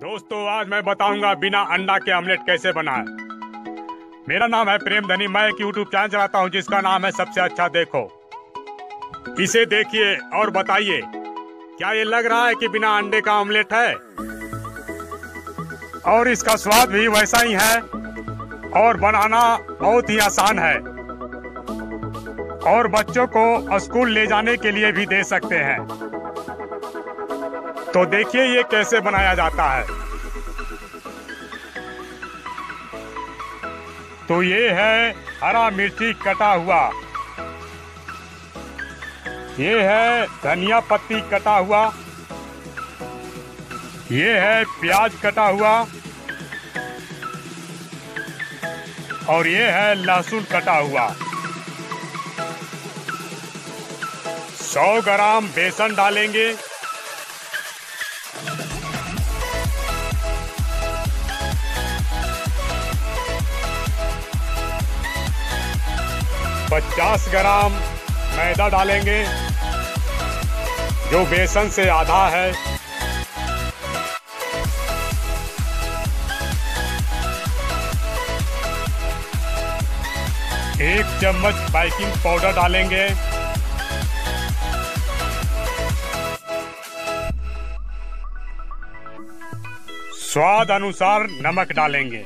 दोस्तों, आज मैं बताऊँगा बिना अंडा के ऑमलेट कैसे बनाए। मेरा नाम है प्रेम धनी। मैं एक यूट्यूब चैनल चलाता हूँ, जिसका नाम है सबसे अच्छा देखो। इसे देखिए और बताइए, क्या ये लग रहा है कि बिना अंडे का ऑमलेट है? और इसका स्वाद भी वैसा ही है, और बनाना बहुत ही आसान है। और बच्चों को स्कूल ले जाने के लिए भी दे सकते हैं। तो देखिए ये कैसे बनाया जाता है। तो ये है हरा मिर्ची कटा हुआ। ये है धनिया पत्ती कटा हुआ। ये है प्याज कटा हुआ। और ये है लहसुन कटा हुआ। 100 ग्राम बेसन डालेंगे। पचास ग्राम मैदा डालेंगे, जो बेसन से आधा है। एक चम्मच बेकिंग पाउडर डालेंगे। स्वाद अनुसार नमक डालेंगे।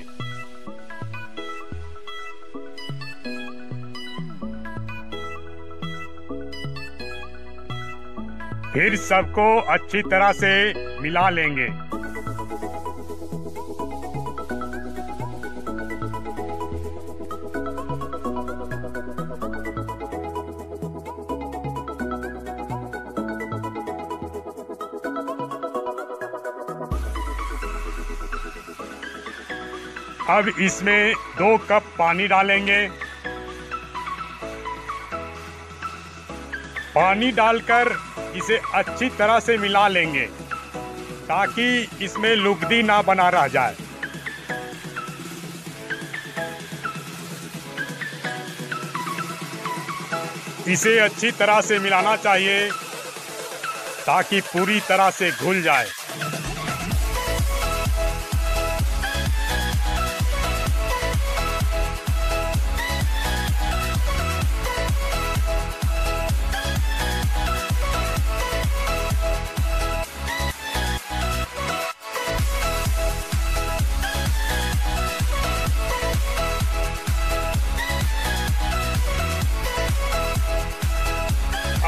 फिर सबको अच्छी तरह से मिला लेंगे। अब इसमें दो कप पानी डालेंगे। पानी डालकर इसे अच्छी तरह से मिला लेंगे, ताकि इसमें लुगदी ना बना रह जाए। इसे अच्छी तरह से मिलाना चाहिए, ताकि पूरी तरह से घुल जाए।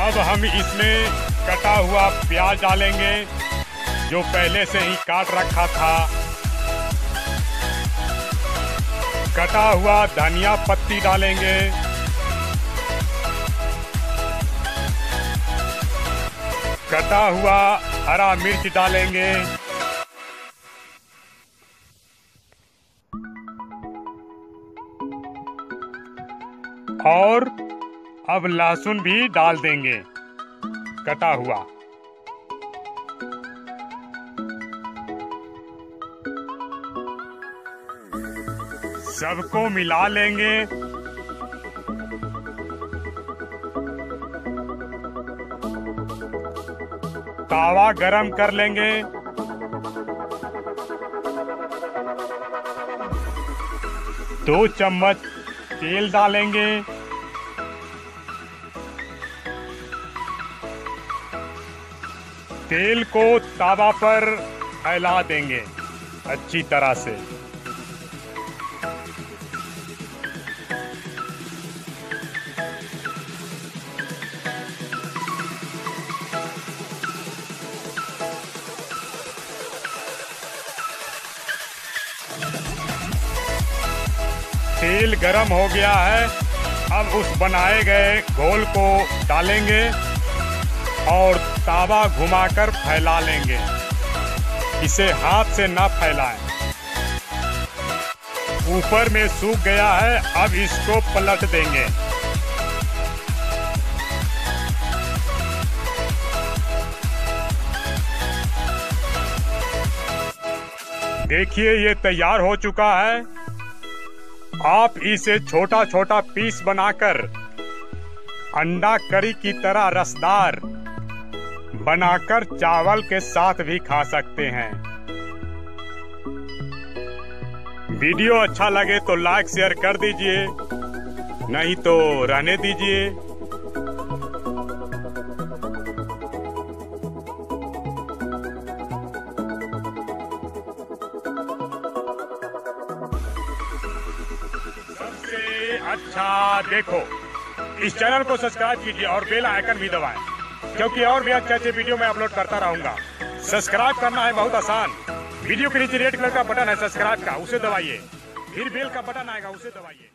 अब हम इसमें कटा हुआ प्याज डालेंगे, जो पहले से ही काट रखा था। कटा हुआ धनिया पत्ती डालेंगे। कटा हुआ हरा मिर्च डालेंगे। और अब लहसुन भी डाल देंगे। कटा हुआ। सबको मिला लेंगे। तावा गरम कर लेंगे। दो चम्मच तेल डालेंगे। तेल को तावा पर फैला देंगे, अच्छी तरह से। तेल गरम हो गया है, अब उस बनाए गए घोल को डालेंगे। और तावा घुमाकर फैला लेंगे। इसे हाथ से ना फैलाएँ। ऊपर में सूख गया है, अब इसको पलट देंगे। देखिए, ये तैयार हो चुका है। आप इसे छोटा छोटा पीस बनाकर अंडा करी की तरह रसदार बनाकर चावल के साथ भी खा सकते हैं। वीडियो अच्छा लगे तो लाइक, शेयर कर दीजिए। नहीं तो रहने दीजिए। अच्छा देखो। इस चैनल को सब्सक्राइब कीजिए और बेल आइकन भी दबाएँ। क्योंकि और भी अच्छे अच्छे वीडियो मैं अपलोड करता रहूँगा। सब्सक्राइब करना है बहुत आसान। वीडियो के नीचे रेड कलर का बटन है सब्सक्राइब का, उसे दबाइए। फिर बेल का बटन आएगा, उसे दबाइए।